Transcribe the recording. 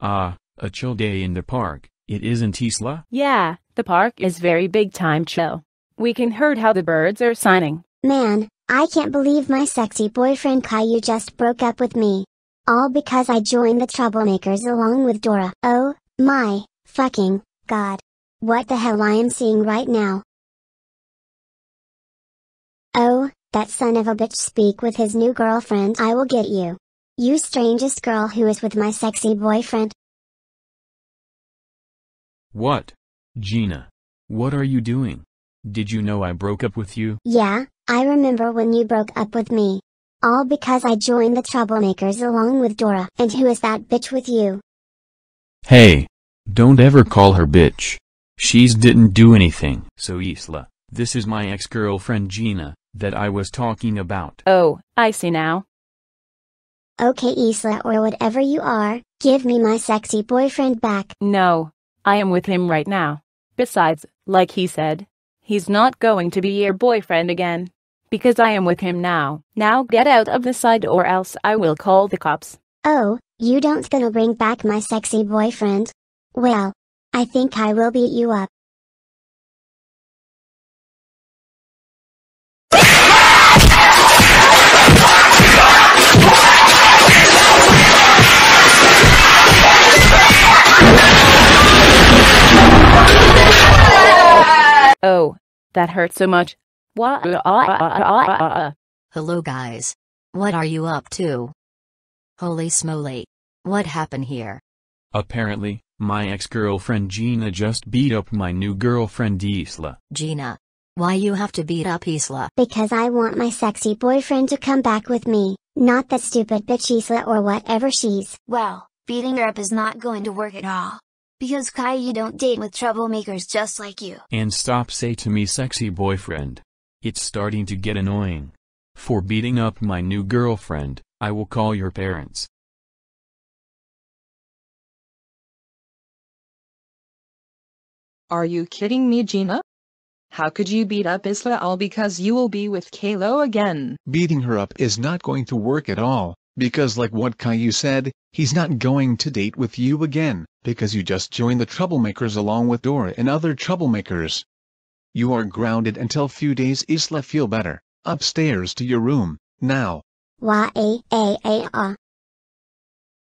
Ah, a chill day in the park, it isn't Isla? Yeah, the park is very big time chill. We can heard how the birds are signing. Man, I can't believe my sexy boyfriend Caillou just broke up with me. All because I joined the troublemakers along with Dora. Oh, my, fucking, god. What the hell I am seeing right now? Oh, that son of a bitch speak with his new girlfriend I will get you. You strangest girl who is with my sexy boyfriend. What? Gina. What are you doing? Did you know I broke up with you? Yeah, I remember when you broke up with me. All because I joined the troublemakers along with Dora. And who is that bitch with you? Hey! Don't ever call her bitch. She's didn't do anything. So Isla, this is my ex-girlfriend Gina, that I was talking about. Oh, I see now. Okay Isla or whatever you are, give me my sexy boyfriend back. No, I am with him right now. Besides, like he said, he's not going to be your boyfriend again. Because I am with him now. Now get out of the side or else I will call the cops. Oh, you don't gonna bring back my sexy boyfriend? Well, I think I will beat you up. That hurt so much. Wha- uh, uh, uh, Hello guys. What are you up to? Holy smoly. What happened here? Apparently, my ex-girlfriend Gina just beat up my new girlfriend Isla. Gina. Why you have to beat up Isla? Because I want my sexy boyfriend to come back with me, not that stupid bitch Isla or whatever she's. Well, beating her up is not going to work at all. Because Kai you don't date with troublemakers just like you. And stop say to me sexy boyfriend. It's starting to get annoying. For beating up my new girlfriend, I will call your parents. Are you kidding me, Gina? How could you beat up Isla all because you will be with Caillou again? Beating her up is not going to work at all, because like what Caillou said, he's not going to date with you again, because you just joined the troublemakers along with Dora and other troublemakers. You are grounded until few days Isla feel better, upstairs to your room, now. Ah.